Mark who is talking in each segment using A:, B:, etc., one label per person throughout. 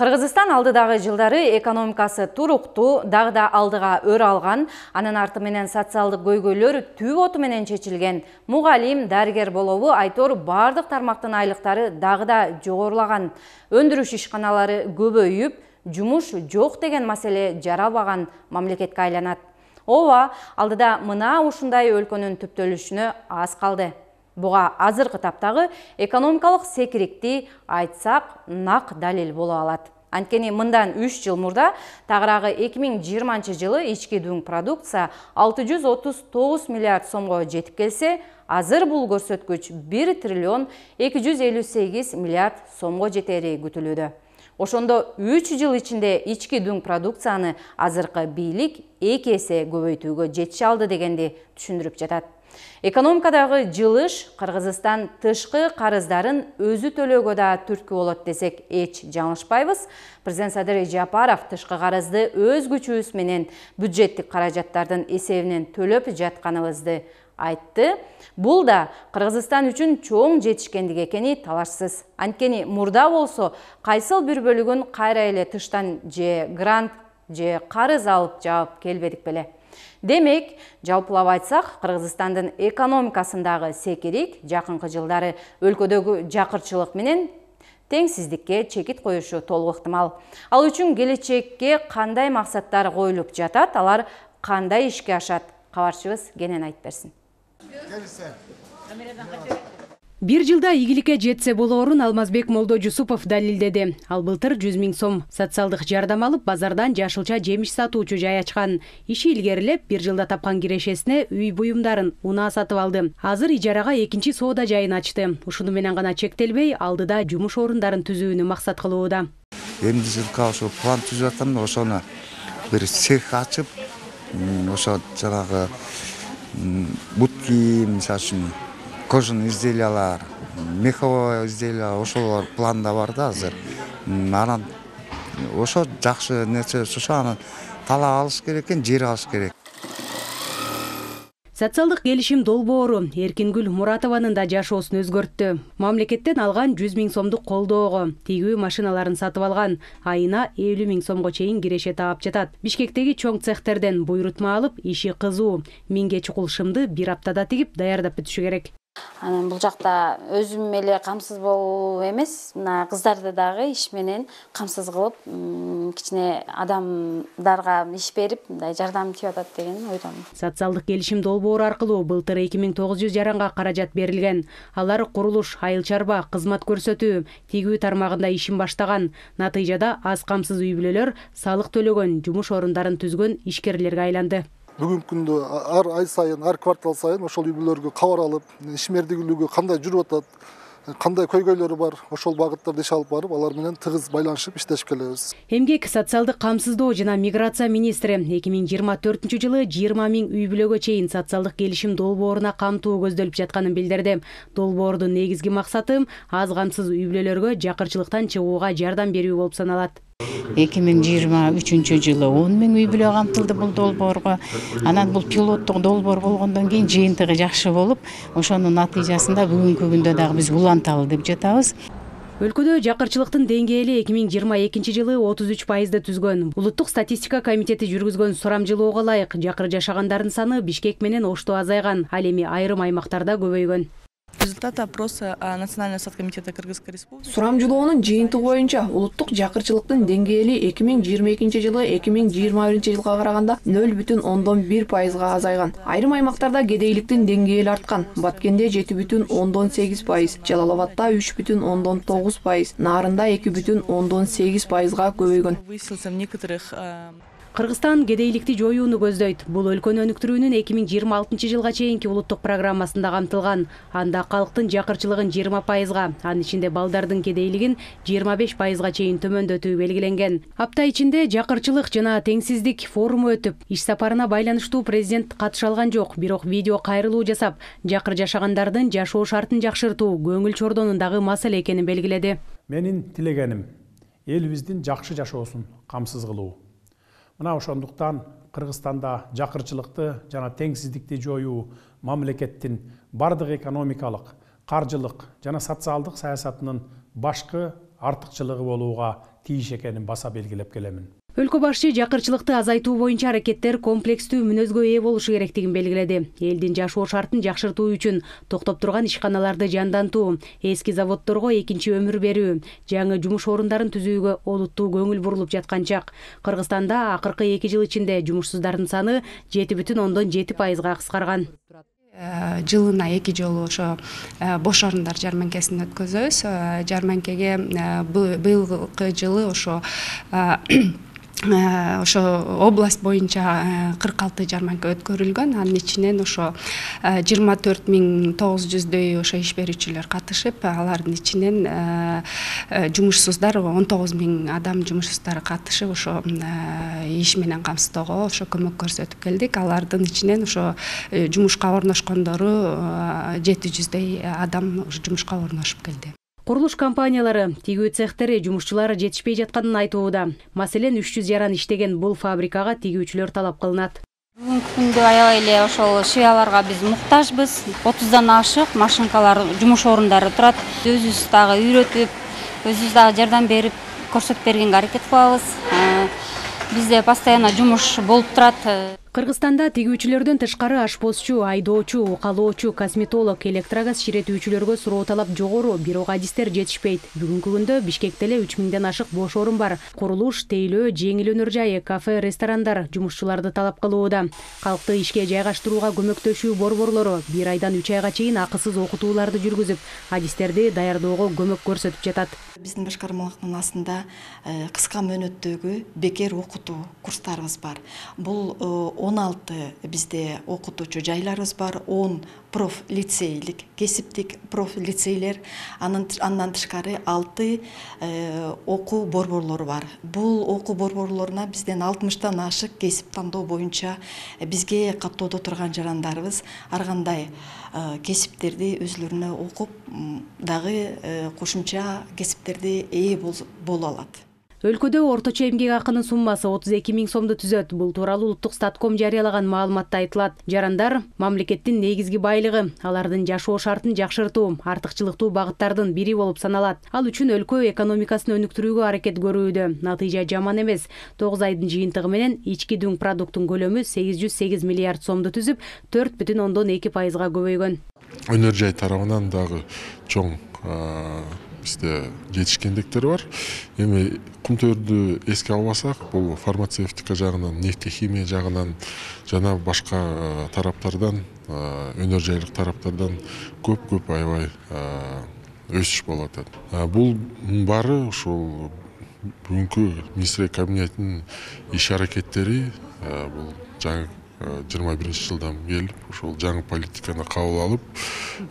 A: Кыргызстан алдыдагы жылдары экономикасы туруктуу, дагы да алдыга өр алган, анын арты менен социалдык көйгөйлөр түп оту менен чечилген. Мугалим, дарыгер болобу Айтор бардык тармактын айлыктары дагы да жогорулаган. Өндүрүш ишканалары көбөйүп, жумуш жок деген маселе жаралбаган мамлекетке айланат. Ооба, алдыда мына ушундай өлкөнүн түптөлүшүнө аз калды. Буга азыркы таптагы экономикалык секирикти айтсак нак далил боло алат. Анткени мындан 3 жыл мурда тагыраагы 2020 жылы ички дүң продукция 639 миллиард сомго жетип келсе, азыр бул көрсөткүч 1 триллион 258 миллиард сомго жетери күтүлүүдө. Ошондо 3 жыл ичинде ички дүң продукцияны азыркы бийлик 2 эсе көбөйтүүгө жетише алды дегенди түшүндүрүп жатат. Экономикадагы жылыш Кыргызстан тышкы карыздарын өзү төлөөгө да түрткү болот десек эч жаңылышпайбыз. Президент Садыр Жапаров тышкы карызды өз күчүбүз менен бюджеттик каражаттардын эсебинен төлөп жатканыбызды айтты. Бул да Кыргызстан үчүн чоң жетишкендик экени талашсыз. Анткени мурда болсо кайсыл бир бөлүгүн кайра эле тыштан же грант же карыз алып жаап келбедик беле. Демек, жалпылап айтсақ, Қырғызстандың экономикасындағы секерик жақынқы жылдары өлкөдөгү жакырчылык менен теңсиздикке чекит коюшу толук ыктымал. Ал үчүн келечекке кандай максаттар коюлуп жатат, алар кандай ишке ашат? Кабарчыбыз кенен айтып берсин.
B: Бир жылда ийгиликке жетсе болоорун алмазбек молдо жусупов далилдеди ал былтыр жүз миң сом социалдык жардам алып базардан жашылча жемиш сатуучу жай ачкан иши илгерилеп бир жылда тапкан кирешесине үй буюмдарын унаа сатып алды азыр ижарага экинчи соода жайын ачты ушуну менен гана чектелбей алдыда жумуш орундарын түзүүнү максат кылууда
C: эмди жылка ошо план түзүп атам да ошону бир цех ачып ошо жанагы бутки мисалы үчүн кожаный изделиялар меховое изделия ошолор планда бар да азыр. Анан ошо жакшы нерсе ошо анан талап алыш керек экен жер алыш керек.
B: Социалдык келишим долбоору. Эркингүл муратованын да жашоосун өзгөрттү. Мамлекеттен алган жүз миң сомдук колдоого тигүү машиналарын сатып алган айына элүү миң сомго чейин киреше таап жатат. Бишкектеги чоң цехтерден буйрутма алып иши кызуу миңге чукул шымды бир аптада тигип даярдап бүтүшү керек
D: анан бул жакта өзүм эле камсыз болуп эмес. Мына кыздарды дагы иш менен камсыз кылып кичине адамдарга иш берип мындай жардам тиіп атат деген ойдомун.
B: Социалдык келишим долбоору аркылуу былтыр эки миң тогуз жүз жаранга каражат берилген. Алар курулуш айыл чарба кызмат көрсөтүү тигүү тармагында ишин баштаган. Натыйжада аз камсыз үй бүлөлөр салык төлөгөн жумуш орундарын түзгөн ишкерлерге айланды
E: бүгүнкү күндө ар ай сайын ар квартал сайын ошол үй бүлөлөргө кабар алып ишмердүүлүгү кандай жүрүп атат кандай көйгөйлөрү бар ошол багыттарда иш алып барып алар менен тыгыз байланышып иштешип келебиз
B: эмгек социалдык камсыздоо жана миграция министри эки миң жыйырма төртүнчү жылы жыйырма миң үй бүлөгө чейин социалдык келишим долбооруна камтуу көздөлүп жатканын билдирди долбоордун негизги максаты аз камсыз үй бүлөлөргө жакырчылыктан чыгууга жардам берүү болуп саналат
F: эки миң жыйырма үчүнчү жылы он миң үй бүлө камтылды бул долбоорго. Анан бул пилоттук долбоор болгондон кийин жыйынтыгы жакшы болуп ошонун натыйжасында бүгүнкү күндө дагы биз уланталы деп жатабыз.
B: Өлкөдө жакырчылыктын деңгээли эки миң жыйырма экинчи жылы отуз үч пайызды түзгөн. Улуттук статистика комитети жүргүзгөн сурамжылоого ылайык жакыр жашагандардын саны бишкек менен ошто азайган ал эми айрым аймактарда көбөйгөн
G: результаты опроса национального соцкомитета кыргызской республики.
H: Сурамжылоонун жыйынтыгы боюнча улуттук жакырчылыктын деңгээли эки миң жыйырма экинчи жылы эки миң жыйырма биринчи жылга караганда нөл бүтүн ондон бир пайызга азайган айрым аймактарда кедейликтин деңгээли арткан баткенде жети бүтүн ондон сегиз пайыз жалал үч бүтүн ондон тогуз пайыз наарында эки бүтүн ондон сегиз пайызга көбөйгөн
G: в некоторых
B: кыргызстан кедейликти жоюуну көздөйт. Бул өлкөнү өнүктүрүүнүн эки миң жыйырма алтынчы жылга чейинки улуттук программасында камтылган. Анда калктын жакырчылыгын жыйырма пайызга анын ичинде балдардын кедейлигин жыйырма беш пайызга чейин төмөндөтүү белгиленген. Апта ичинде жакырчылык жана теңсиздик форуму өтүп иш сапарына байланыштуу президент катыша алган жок. Бирок видео кайрылуу жасап жакыр жашагандардын жашоо шартын жакшыртуу көңүл чордонун дагы маселе экенин белгиледи.
I: Менин тилегеним элибиздин жакшы жашоосун камсыз кылуу мына ошондуктан кыргызстанда жакырчылыкты жана теңсиздикти жоюу мамлекеттин бардык экономикалык каржылык жана социалдык саясатынын башкы артыкчылыгы болууга тийиш экенин баса белгилеп келемин.
B: Өлкө башчы жакырчылыкты азайтуу боюнча аракеттер комплекстүү мүнөзгө ээ болушу керектигин белгиледи. Элдин жашоо шартын жакшыртуу үчүн токтоп турган ишканаларды жандантуу эски заводдорго экинчи өмүр берүү жаңы жумуш орундарын түзүүгө олуттуу көңүл бурулуп жаткан чак кыргызстанда акыркы эки жыл ичинде жумушсуздардын саны жети бүтүн ондон жети пайызга кыскарган.
J: Жылына эки жолу ошо бош орундар жарманкесин өткөзөбүз. Жарманкеге быйылкы жылы ошо Э, ошо область боюнча э, кырк алты жарманка өткөрүлгөн. Анын ичинен ошо э, жыйырма төрт миң тогуз жүздөй ошо иш берүүчүлөр катышып алардын ичинен жумушсуздар он тогуз миң адам жумушсуздар катышып ошо иш менен камсыздоого ошо көмөк көрсөтүп келдик. Алардын ичинен ошо жумушка орношкондору жети жүздөй адам жумушка орношуп келди
B: курулуш компаниялары тигүү цехтери жумушчулары жетишпей жатканын айтууда маселен үч жүз жаран иштеген бул фабрикага тигүүчүлөр талап кылынат
D: бүгүнкү күндө аябай эле ошол швеяларга биз муктажбыз отуздан ашык машинкалар жумуш орундары турат өзүбүз дагы үйрөтүп өзүбүз дагы жардам берип көрсөтүп бергенге аракет кылабыз бизде постоянно жумуш болуп турат
B: кыргызстанда тигүүчүлөрдөн тышкары ашпозчу айдоочу укалоочу косметолог электрогаз ширетүүчүлөргө суроо талап жогору бирок адистер жетишпейт. Бүгүнкү күндө бишкекте эле үч миңден ашык бош орун бар. Курулуш тейлөө жеңил өнөр жайы кафе ресторандар жумушчуларды талап кылууда. Калкты ишке жайгаштырууга көмөктөшүү борборлору бир айдан үч айга чейин акысыз окутууларды жүргүзүп адистерди даярдоого көмөк көрсөтүп жатат.
K: Биздин башкармалыктын астында э, кыска мөөнөттөгү бекер окутуу курстарыбыз бар. Бул э, он алты бизде окутуучу жайларыбыз бар он проф лицейлик кесиптик проф лицейлер андан тышкары алты э, окуу борборлору бар. Бул окуу борборлоруна бизден алтымыштан ашык кесип тандоо боюнча бизге каттоодо турган жарандарыбыз ар кандай э, кесиптерди өзүлөрүнө окуп дагы э, кошумча кесиптерди ээ
B: өлкөдө орточо эмгек акынын суммасы отуз эки миң сомду түзөт. Бул тууралуу улуттук статком жарыялаган маалыматта айтылат. Жарандар мамлекеттин негизги байлыгы. Алардын жашоо шартын жакшыртуу артыкчылыктуу багыттардын бири болуп саналат. Ал үчүн өлкө экономикасын өнүктүрүүгө аракет көрүүдө натыйжа жаман эмес. Тогуз айдын жыйынтыгы менен ички дүң продукттун көлөмү сегиз жүз сегиз миллиард сомду түзүп төрт бүтүн ондон эки пайызга көбөйгөн.
L: Өнөр жай тарабынан дагы чоң бизде жетишкендиктер бар эми кумтөрдү эске албасак бул фармацевтика жагынан нефтехимия жагынан жана башка тараптардан өнөр жайлык тараптардан көп көп аябай өсүш болуп атат бул баары ушул бүгүнкү министрлер кабинетинин иш аракеттери бул жаңы жыйырма биринчи жылдан келип ошол жаңы политиканы кабыл алып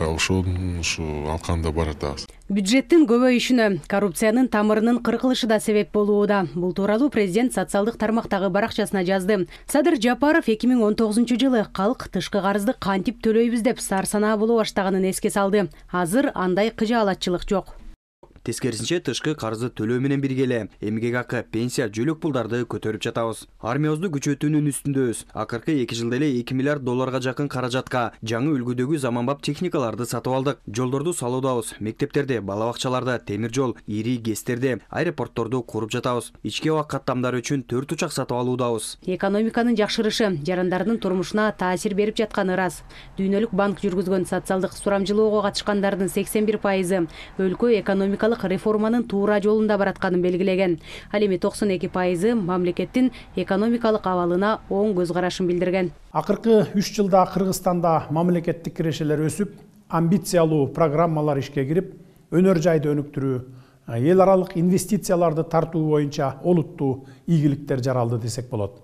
L: ошонун ушу алкагында баратабыз
B: бюджеттин көбөйүшүнө коррупциянын тамырынын кыркылышы да себеп болууда бул тууралуу президент социалдык тармактагы баракчасына жазды. Садыр жапаров эки миң он тогузунчу жылы калк тышкы карызды кантип төлөйбүз деп сар санаа боло баштаганын эске салды. Азыр андай кыжаалатчылык жок
M: тескерисинче тышкы карызды төлөө менен бирге эле эмгек акы пенсия жөлөк пулдарды көтөрүп жатабыз армиябызды күчөтүүнүн үстүндөбүз акыркы эки жылда эле эки миллиард долларга жакын каражатка жаңы үлгүдөгү заманбап техникаларды сатып алдык. Жолдорду салуудабыз. Мектептерди бала бакчаларды темир жол ири гэстерди аэропортторду куруп жатабыз. Ички аба каттамдары үчүн төрт учак сатып алуудабыз.
B: Экономиканын жакшырышы. Жарандардын турмушуна таасир берип жатканы ырас дүйнөлүк банк жүргүзгөн социалдык сурамжылоого катышкандардын сексен бир пайызы өлкө экономикалык реформанын туура жолунда баратканын белгилеген ал эми токсон эки пайызы мамлекеттин экономикалык абалына оң көз карашын билдирген
I: акыркы үч жылда кыргызстанда мамлекеттик кирешелер өсүп амбициялуу программалар ишке кирип өнөр жайды өнүктүрүү эл аралык инвестицияларды тартуу боюнча олуттуу ийгиликтер жаралды десек болот.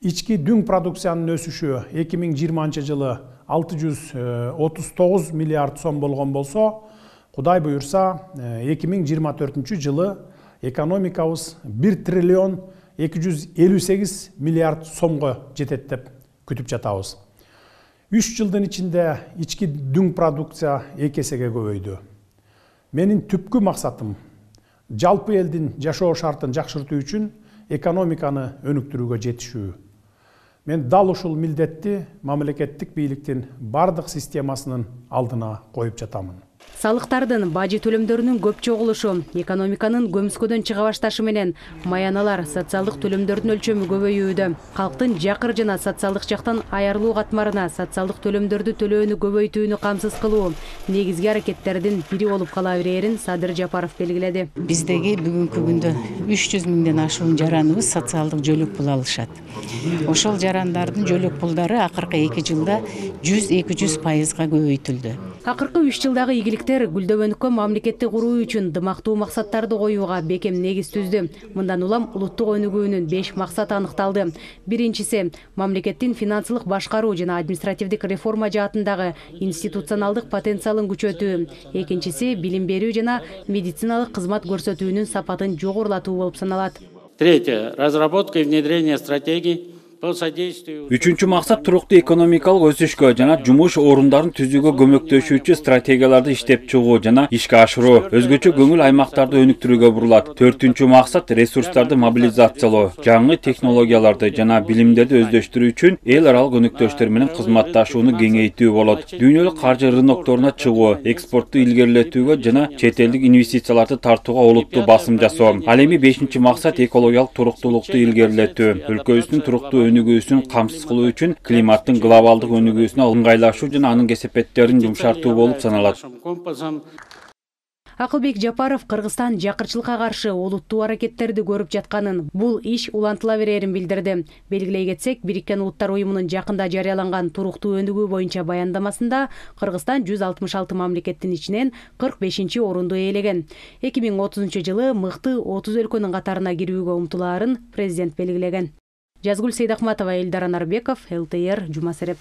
I: Ички дүң продукциянын өсүшү эки миң жыйырманчы жылы алты жүз отуз тогуз миллиард сом болгон болсо миң жыйырма төртүнчү жылы экономикабыз бир триллион эки жүз элүү сегиз миллиард сомго жетет деп күтүп жатабыз үч жылдын ичинде ички дүң продукция эки эсеге көбөйдү менин түпкү максатым жалпы элдин жашоо шартын жакшыртуу үчүн экономиканы өнүктүрүүгө жетишүү мен дал ушул милдетти мамлекеттик бийликтин бардык системасынын алдына коюп жатамын.
B: Салыктардын бажы төлөмдөрүнүн көп чогулушу экономиканын көмүскөдөн чыга башташы менен маяналар социалдык төлөмдөрдүн өлчөмү көбөйүүдө калктын жакыр жана социалдык жактан аярылуу катмарына социалдык төлөмдөрдү төлөөнү көбөйтүүнү камсыз кылуу негизги аракеттердин бири болуп кала берээрин садыр жапаров белгиледи
F: биздеги бүгүнкү күндө үч жүз миңден ашуун жараныбыз социалдык жөлөк пул алышат ошол жарандардын жөлөк пулдары акыркы эки жылда жүз эки жүз пайызга көбөйтүлдү
B: акыркы үч жылдагы ийгиликтер гүлдөбөнүккө мамлекетти куруу үчүн дымактуу максаттарды коюуга бекем негиз түздү. Мындан улам улуттук өнүгүүнүн беш максаты аныкталды. Биринчиси мамлекеттин финансылык башкаруу жана административдик реформа жаатындагы институционалдык потенциалын күчөтүү. Экинчиси билим берүү жана медициналык кызмат көрсөтүүнүн сапатын жогорулатуу болуп саналат.
N: Третье разработка и внедрение стратегий
O: үчүнчү максат туруктуу экономикалык өсүшкө жана жумуш орундарын түзүүгө көмөктөшүүчү стратегияларды иштеп чыгуу жана ишке ашыруу өзгөчө көңүл аймактарды өнүктүрүүгө бурулат төртүнчү максат ресурстарды мобилизациялоо жаңы технологияларды жана билимдерди өздөштүрүү үчүн эл аралык өнөктөштөр менен кызматташууну кеңейтүү болот дүйнөлүк каржы рынокторуна чыгуу экспортту илгерилетүүгө жана чет элдик инвестицияларды тартууга олуттуу басым жасоо ал эми бешинчи максат экологиялык туруктуулукту илгерилетүү өлкөбүздүн туруктуу өнүгүүсүн камсыз кылуу үчүн климаттын глобалдык өнүгүүсүнө ыңгайлашуу жана анын кесепеттерин жумшартуу болуп саналат.
B: Акылбек жапаров кыргызстан жакырчылыкка каршы олуттуу аракеттерди көрүп жатканын бул иш улантыла берерин билдирди. Белгилей кетсек бириккен улуттар уюмунун жакында жарыяланган туруктуу өнүгүү боюнча баяндамасында кыргызстан жүз алтымыш алты мамлекеттин ичинен кырк бешинчи орунду ээлеген. Эки миң отузунчу жылы мыкты отуз өлкөнүн катарына кирүүгө умтулаарын президент белгилеген. Жазгүл сейдахматова элдар анарбеков лтр жума сереп